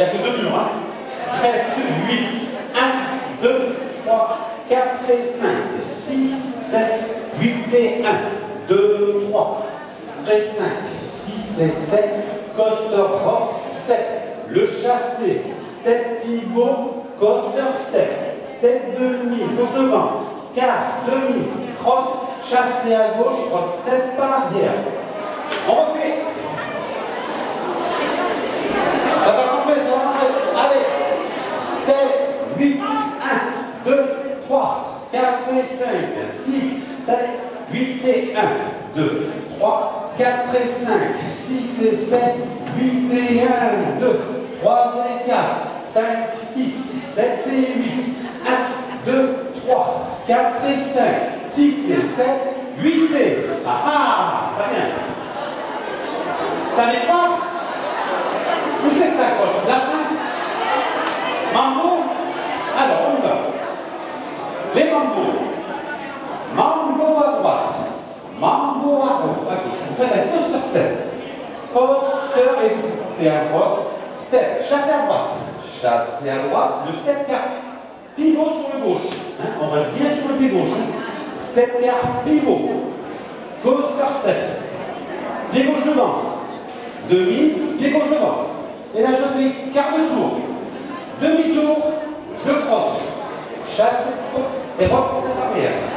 Il n'y a que deux murs, hein. 7, 8, 1, 2, 3, 4 et 5, 6, 7, 8 et 1, 2, 3, 4 et 5, 6 et 7, coaster rock, step, le chassé, step pivot, coaster step, step demi, le devant, quart, demi, cross, chassé à gauche, rock step par arrière. On refait. 8, 1, 2, 3, 4 et 5, 6, 7, 8 et 1, 2, 3, 4 et 5, 6 et 7, 8 et 1, 2, 3 et 4, 5, 6, 7 et 8, 1, 2, 3, 4 et 5, 6 et 7, 8 et... Ah ah, très bien. Ça n'est pas Où c'est que ça accroche? Les mambos. Mambo à droite. Mambo à gauche. Vous faites un coaster step. Coaster et c'est un rock. Step. Chassez à droite. Chassez à droite. Le step car pivot sur le gauche. On reste bien sur le pied gauche. Step car pivot. Coaster step. Pied gauche devant. Demi, pied gauche devant. Et là, je fais quart de tour. Demi-tour, je crosse. Chasse et rock, c'est arrière.